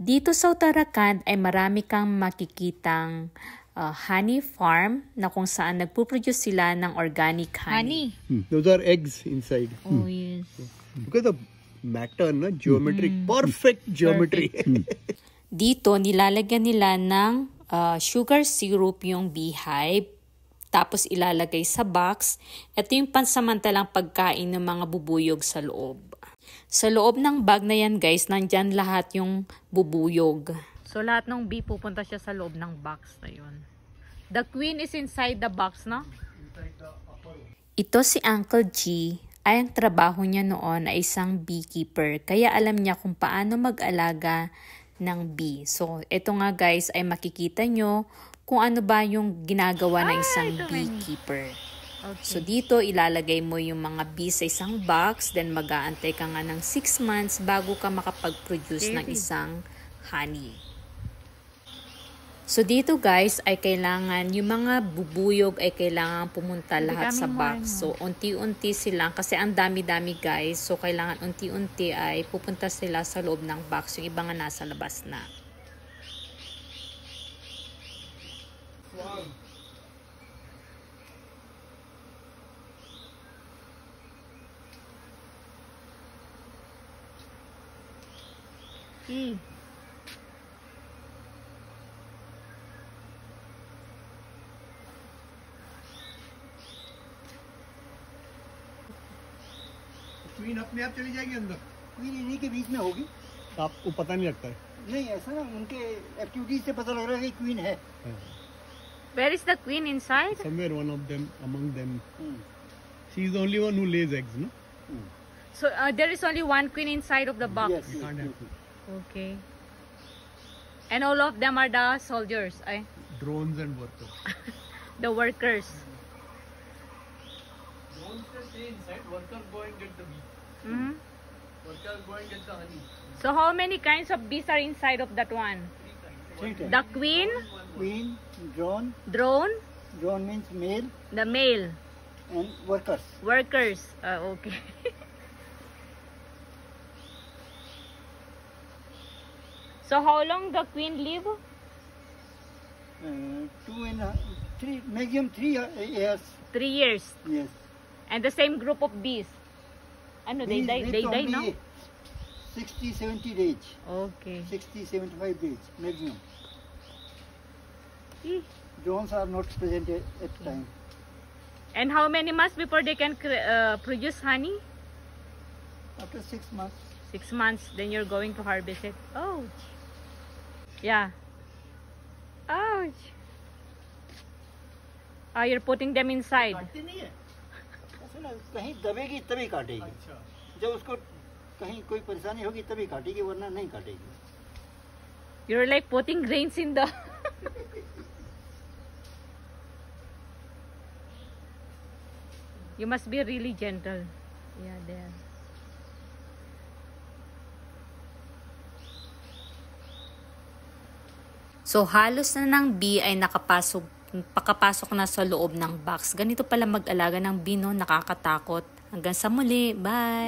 Dito sa Uttarakhand ay marami kang makikitang uh, honey farm na kung saan nagpuproduce sila ng organic honey. Honey. Hmm. Those are eggs inside. Oh yes. Look at the matter, no? Geometry. Perfect geometry. Dito nilalagyan nila ng uh, sugar syrup yung beehive tapos ilalagay sa box. Ito yung pansamantalang pagkain ng mga bubuyog sa loob. Sa loob ng bag na yan guys, nandyan lahat yung bubuyog. So lahat ng bee pupunta siya sa loob ng box na yun. The queen is inside the box, no? Ito si Uncle G ay ang trabaho niya noon ay isang beekeeper. Kaya alam niya kung paano mag-alaga ng bee. So, ito nga guys ay makikita nyo kung ano ba yung ginagawa ng isang beekeeper. Okay. So dito ilalagay mo yung mga bees sa isang box, then mag-aantay ka nga ng 6 months bago ka makapag-produce ng isang honey. So dito guys ay kailangan, yung mga bubuyog ay kailangan pumunta lahat sa box. So unti-unti sila, kasi ang dami-dami guys, so kailangan unti-unti ay pupunta sila sa loob ng box, yung iba nga nasa labas na. E. Queen अपने आप चली जाएगी अंदर क्वीन इन्हीं के बीच में होगी आपको पता नहीं लगता है नहीं ऐसा ना उनके एक्टिविटीज़ से पता लग रहा है कि क्वीन है Where is the queen inside? somewhere one of them among them hmm, she is the only one who lays eggs no hmm. So uh, there is only one queen inside of the box. Yes, yes, can't have yes. Okay. And all of them are the soldiers, eh? Drones and workers. the workers. Drones stay inside, workers go and get the bees. Mm -hmm. Workers go and get the honey. So how many kinds of bees are inside of that one? Three. The queen? Queen, drone. Drone? Drone means male. The male. And workers. Workers. Uh, okay. So how long the queen live? Uh, two and a, three, maximum three years. Three years. Yes. And the same group of bees. I know bees they die. They die now. 60, 70 days. Okay. 60, 75 days maximum. Hmm. Drones are not present at, at hmm. time. And how many months before they can uh, produce honey? After six months. Six months, then you're going to harvest it. Oh. Yeah. Ouch. Ah, you're putting them inside. काटती नहीं है कहीं दबेगी तभी काटेगी अच्छा जब उसको कहीं कोई परेशानी होगी तभी काटेगी वरना नहीं काटेगी You're like putting grains in the. you must be really gentle. Yeah, there. So halos na ng bee ay nakapasok pakapasok na sa loob ng box. Ganito pala mag-alaga ng bee no, nakakatakot. Hanggang sa muli. Bye!